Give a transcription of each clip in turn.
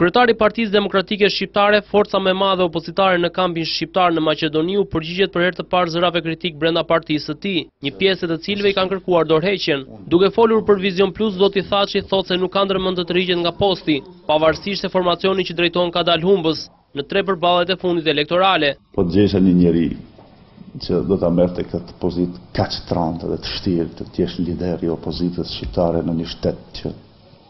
Kryetari i Partisë Demokratike Shqiptare, forca më e madhe opozitare në kampin shqiptar në Maqedoni u përgjigjet për herë të parë zërave kritikë brenda partisë së tij, një pjesë e të cilëve i kanë kërkuar dorëheqjen. Duke folur për Vizion Plus, zoti Thaçi thotë se nuk ka ndërmend të tërhiqet nga posti, pavarësisht se formacioni që drejton ka dalë humbës. në tre përballjet e fundit elektorale. Po të gjesha një njeri që do ta merrte këtë pozitë kaq të randë dhe të vështirë të jesh lider i opozitës shqiptare në një shtet që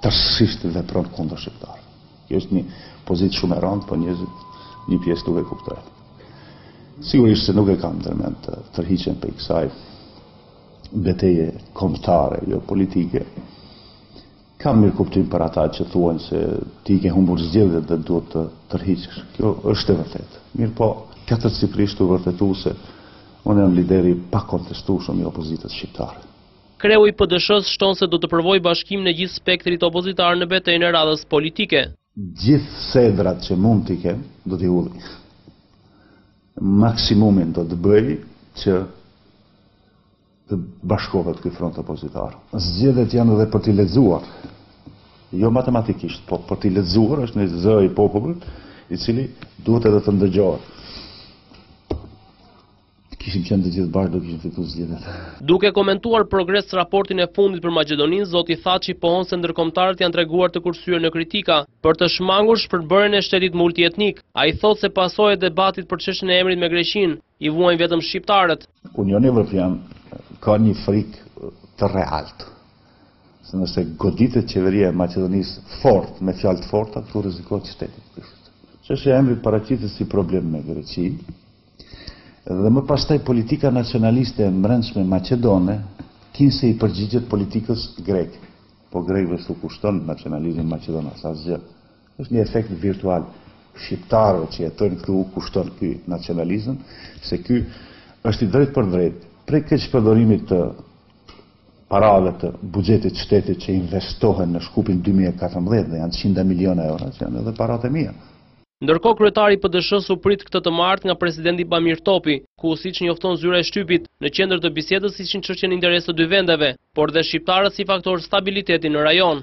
tërësisht vepron kundër shqiptarëve. Kjo është një pozitë shumë e randë, po njerëzit një pjesë nuk e kuptojnë. Sigurisht se nuk e kam ndërmend të tërhiqem prej kësaj beteje kombëtare, jo politike, Kam mirëkuptim për ata që thuajnë se ti i ke humbur zgjedhjet dhe duhet të tërhiqesh. Kjo është e vërtetë. Mirëpo, katërcipërisht u vërtetu se unë jam lideri i pakontestueshëm i opozitës shqiptare. Kreu i PDSH-së shton se do të provojë bashkimin e gjithë spektrit opozitar në betejën e radhës politike. Gjithë sedrat që mund t'i kem, do t'i hudhi. Maksimumin do të bëj që të bashkohet ky front opozitar. Zgjedhjet janë dhe për t'i lexuar, jo matematikisht, po për t'i lexuar, është një zë i popullit, i cili duhet edhe të ndëgjohet. Të kishim qenë të gjithë bashkë, do kishim fituar zgjedhjet. Duke komentuar progres raportin e fundit për Maqedoninë, zoti Thaçi pohon se ndërkombëtarët janë treguar të kursyer në kritika për të shmangur shpërbërjen e shtetit multietnik. Ai thotë se pasojat e debatit për çështjen e emrit me Greqinë, i vuajnë vetëm shqiptarët. Unioni Evropian ka një frikë të realt, se nëse goditet qeveria e Maqedonisë fort, me fjalë të forta, këtu rrezikohet shteti. Çështja e emrit paraqitet si problem me Greqinë, dhe më pastaj politika nacionaliste e mbrendshme maqedone, kinse i përgjigjet politikës greke. Po grekëve s'u kushton nacionalizmi maqedonas, asgjë. Është një efekt virtual shqiptarëve që jetojnë këtu u kushton ky nacionalizëm, se ky është i drejtpërdrejtë prej keqpërdorimit të parave të buxhetit të shtetit që investohen në Shkupin 2014 dhe janë qindra miliona euro që janë edhe paratë e mia. Ndërkohë kryetari i PDSH-së u prit këtë të martë nga presidenti Bamir Topi, ku siç njofton zyra e shtypit, në qendër të bisedës ishin çështje në interes të dy vendeve, por dhe shqiptarët si faktor stabiliteti në rajon.